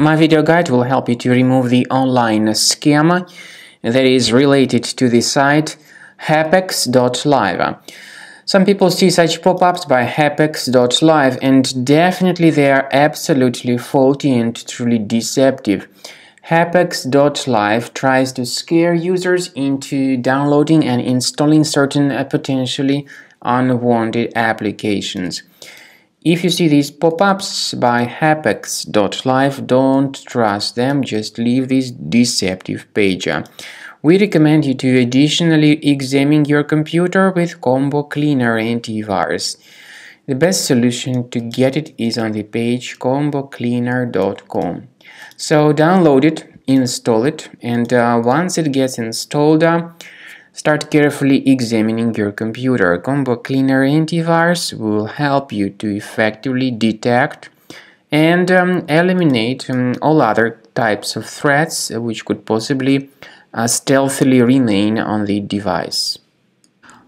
My video guide will help you to remove the online scam that is related to the site hapex.live. Some people see such pop-ups by hapex.live and definitely they are absolutely faulty and truly deceptive. Hapex.live tries to scare users into downloading and installing certain uh, potentially unwanted applications. If you see these pop-ups by hapex.live, don't trust them, just leave this deceptive page. We recommend you to additionally examine your computer with Combo Cleaner antivirus. The best solution to get it is on the page combocleaner.com. So download it, install it, and uh, once it gets installed, uh, Start carefully examining your computer. Combo Cleaner Antivirus will help you to effectively detect and um, eliminate um, all other types of threats which could possibly uh, stealthily remain on the device.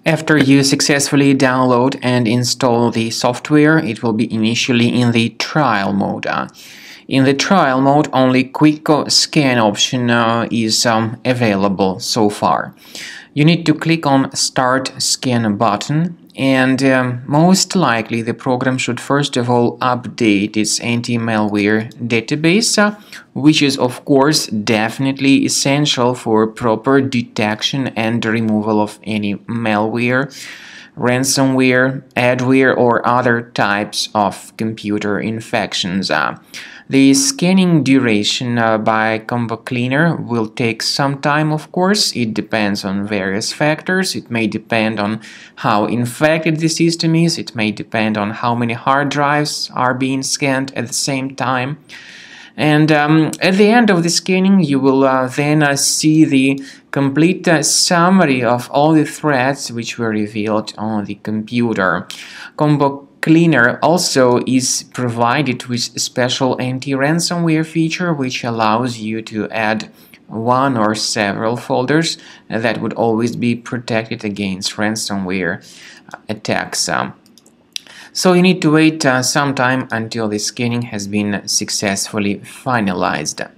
After you successfully download and install the software, it will be initially in the trial mode. In the trial mode, only quick scan option uh, is um, available so far you need to click on Start Scan button and um, most likely the program should first of all update its anti-malware database, uh, which is of course definitely essential for proper detection and removal of any malware, ransomware, adware or other types of computer infections. Uh, the scanning duration uh, by Combo Cleaner will take some time, of course. It depends on various factors. It may depend on how infected the system is. It may depend on how many hard drives are being scanned at the same time. And um, at the end of the scanning, you will uh, then uh, see the complete uh, summary of all the threads which were revealed on the computer. Combo Cleaner also is provided with a special anti-ransomware feature which allows you to add one or several folders that would always be protected against ransomware attacks. So you need to wait uh, some time until the scanning has been successfully finalized.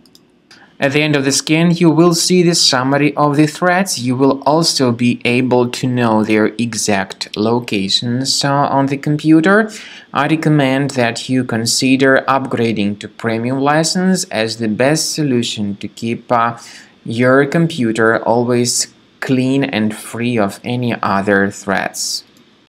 At the end of the scan, you will see the summary of the threads. You will also be able to know their exact locations on the computer. I recommend that you consider upgrading to premium license as the best solution to keep uh, your computer always clean and free of any other threats.